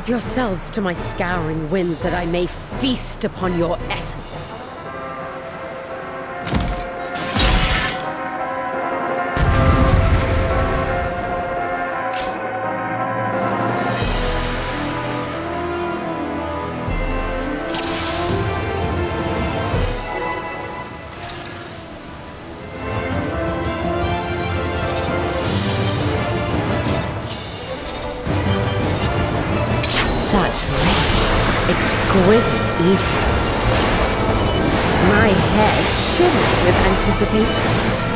Give yourselves to my scouring winds that I may feast upon your essence. Exquisite evening. My head shivers with anticipation.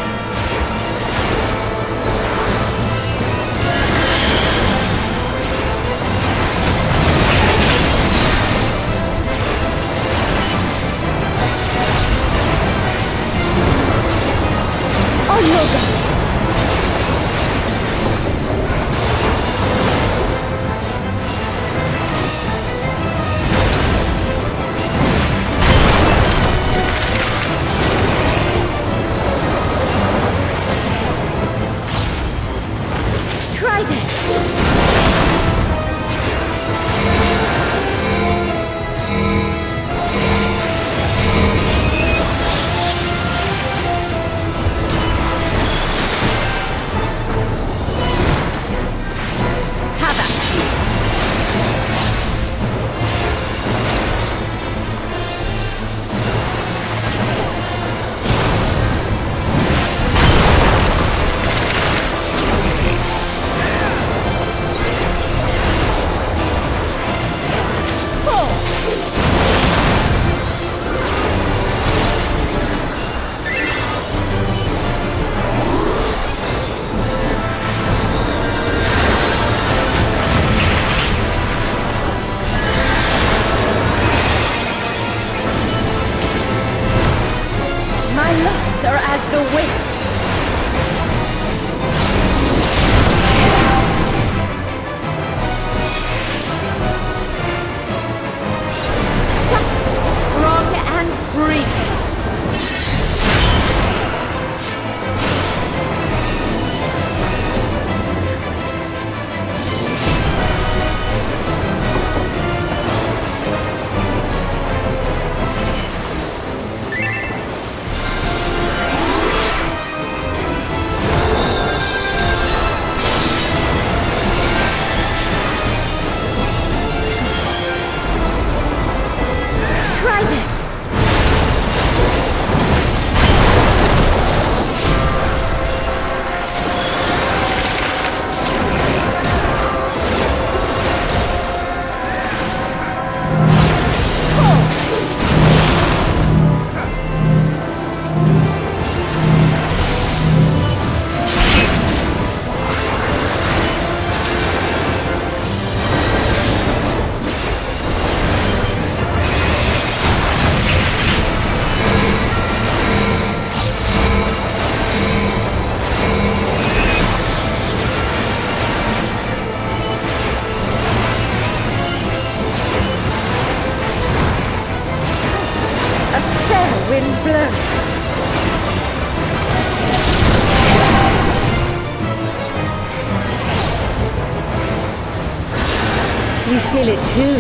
You feel it too,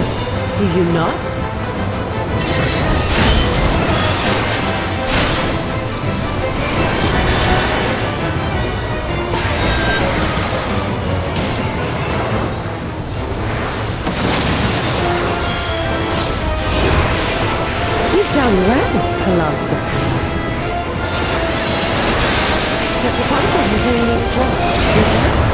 do you not? You've done well to last this long. But the has only just begun.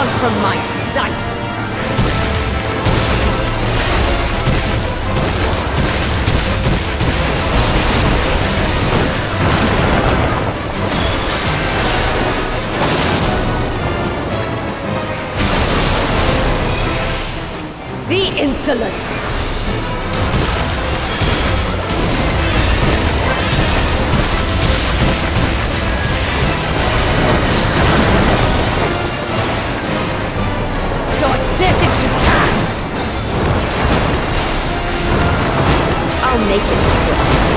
gone from my sight! The insolence! Make it